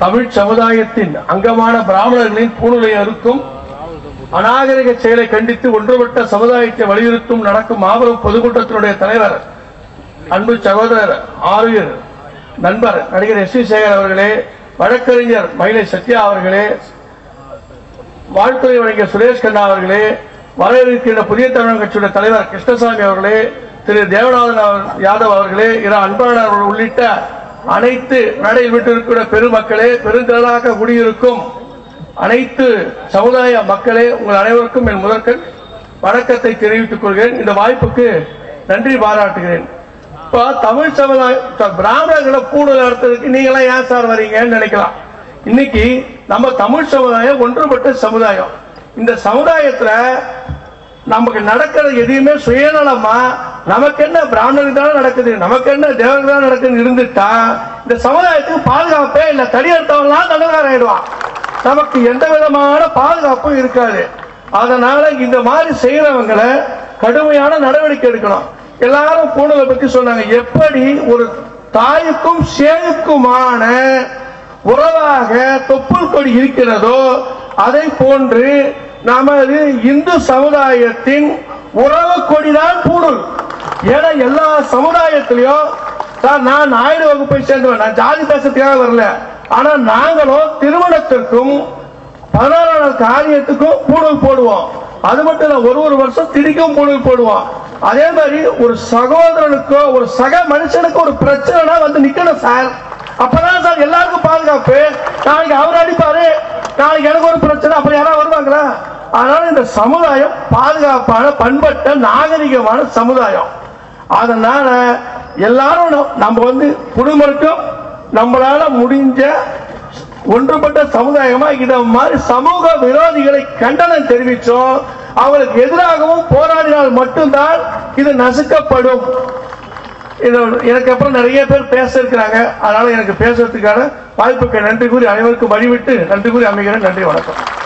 தமிழ் சமுதாயத்தின் அங்கமான பிராமணர்களின் பூணுலை அறுக்கும் அநாகரிக செயலை கண்டித்து ஒன்றுபட்ட சமுதாயத்தை வலியுறுத்தும் நடக்கும் மாபெரும் பொதுக்கூட்டத்தினுடைய தலைவர் அன்பு சகோதரர் ஆரியர் நண்பர் நடிகர் எஸ் வி சேகர் அவர்களே வழக்கறிஞர் மயிலை சத்யா அவர்களே வாழ்த்துறை வழங்கிய சுரேஷ் கண்ணா அவர்களே வர இருக்கின்ற புதிய தமிழக கட்சியுடைய தலைவர் கிருஷ்ணசாமி அவர்களே திரு தேவநாதன் யாதவ் அவர்களே இரு அன்பாளர் அவர்கள் உள்ளிட்ட அனைத்து நடையில் விட்டிருக்கிற பெருமக்களே பெருந்திரளாக குடியிருக்கும் அனைத்து சமுதாய மக்களே உங்கள் அனைவருக்கும் என் முதற்கண் வணக்கத்தை தெரிவித்துக் கொள்கிறேன். இந்த வாய்ப்புக்கு நன்றி பாராட்டுகிறேன். இப்ப தமிழ் சமுதாயம் பிராமணர்களை கூடுதல் நடத்துறதுக்கு நீங்களாம் ஏன் சார் வரீங்கன்னு நினைக்கலாம். இன்னைக்கு நம்ம தமிழ் சமுதாயம் ஒன்றுபட்ட சமுதாயம். இந்த சமுதாயத்துல நமக்கு நடக்கிறது எதையுமே சுயநலமா நமக்கு என்ன பிராமணருக்கு தானே நடக்குது நமக்கு என்ன தேவருக்கு தான் நடக்குதுன்னு இருந்துட்டா இந்த சமுதாயத்துக்கு பாதுகாப்பே இல்ல. தடியெடுத்தவன்லாம் தலைவர் ஆயிடுவான் நமக்கு எந்த விதமான பாதுகாப்பும் இருக்காது. அதனால இந்த மாதிரி செய்யறவங்களை கடுமையான நடவடிக்கை எடுக்கணும். எல்லாரும் பூணலை பத்தி சொன்னாங்க. எப்படி ஒரு தாய்க்கும் சேனுக்குமான உறவாக தொப்புள் கொடி இருக்கிறதோ அதை போன்று நமது இந்து சமுதாயத்தின் உறவு கொடிதான் பூணூல். ஏன்னா எல்லா சமுதாயத்திலையும் சார் நான் நாயுடு வகுப்பை சேர்ந்தவன் நான் ஜாதி பேசத்துக்காக வரல. ஆனா நாங்களும் திருமணத்திற்கும் பதினாறாம் நாள் காரியத்துக்கும் பூணூல் போடுவோம். அது மட்டும் இல்ல ஒரு ஒரு வருஷம் திடிக்கும் பூணூல் போடுவோம். அதே மாதிரி ஒரு சகோதரனுக்கோ ஒரு சக மனுஷனுக்கு ஒரு பிரச்சனைனா வந்து நிக்கணும் சார். அப்பதான் சார் எல்லாருக்கும் பாதுகாப்பு. நாளைக்கு அவர் அடி நாளைக்கு எனக்கு ஒரு பிரச்சனை அப்புறம் யாராவது வருவாங்களா? அதனால இந்த சமுதாயம் பாதுகாப்பான பண்பட்ட நாகரிகமான சமுதாயம். அதனால எல்லாரும் நம்ம வந்து குடும்பத்தும் நம்மளால முடிஞ்ச ஒன்றுபட்ட சமுதாயமா இத மாதிரி சமூக விரோதிகளை கண்டனம் தெரிவிச்சோம் அவங்களுக்கு எதிராகவும் போராடினால் மட்டும்தான் இது நசுக்கப்படும் இது எனக்கு அப்புறம் நிறைய பேர் பேச இருக்கிறாங்க அதனால எனக்கு பேசுறதுக்கான வாய்ப்புக்கு நன்றி கூறி அனைவருக்கும் வழிவிட்டு நன்றி கூறி அமைகிறேன். நன்றி வணக்கம்.